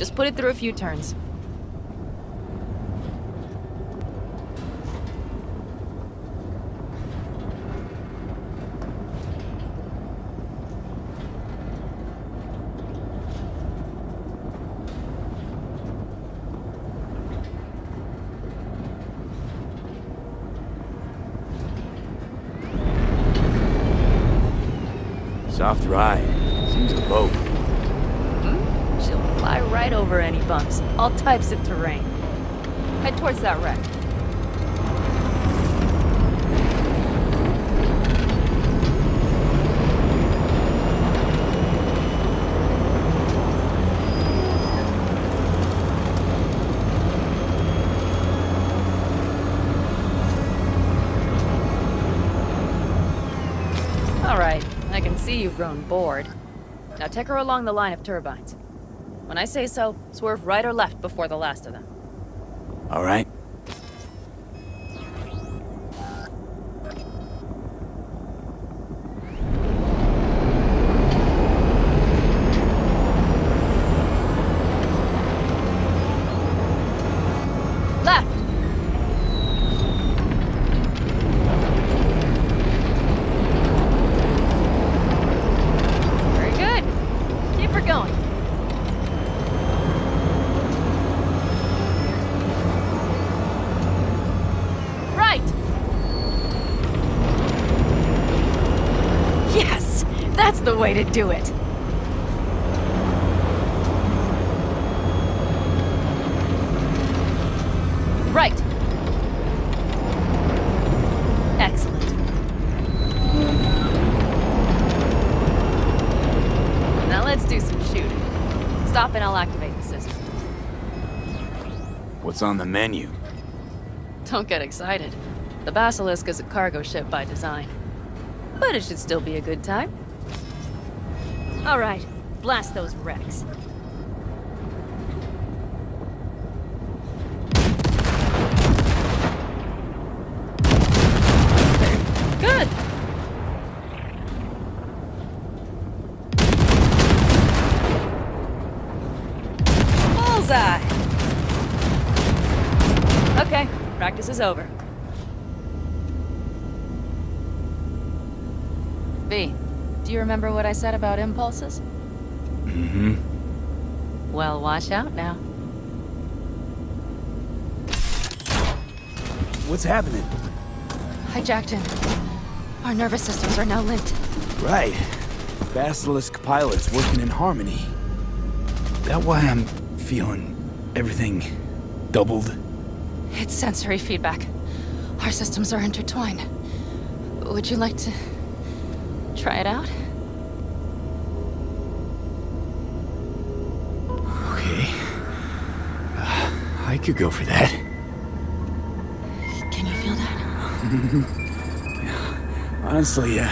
Just put it through a few turns. Soft ride. Seems a boat. Fly right over any bumps. All types of terrain. Head towards that wreck. All right, I can see you've grown bored. Now take her along the line of turbines. When I say so, swerve right or left before the last of them. All right. Left! Very good. Keep her going. Right! Yes! That's the way to do it! Right! Excellent. Now let's do some shooting. Stop and I'll activate the system. What's on the menu? Don't get excited. The Basilisk is a cargo ship by design. But it should still be a good time. Alright, blast those wrecks. Good! Bullseye! Okay, practice is over. V, do you remember what I said about impulses? Mm-hmm. Well, watch out now. What's happening? Hijacked him. Our nervous systems are now linked. Right. Basilisk pilots working in harmony. That why I'm feeling everything doubled? It's sensory feedback. Our systems are intertwined. Would you like to try it out? Okay. Uh, I could go for that. Can you feel that? Honestly, uh,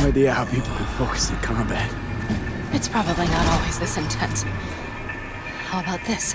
no idea how people can focus in combat. It's probably not always this intense. How about this?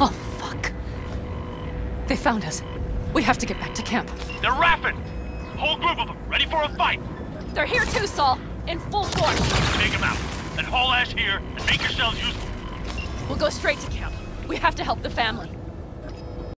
Oh, fuck. They found us. We have to get back to camp. They're Raffen! Whole group of them, ready for a fight! They're here too, Saul. In full force. Take them out, then haul ass here and make yourselves useful. We'll go straight to camp. We have to help the family.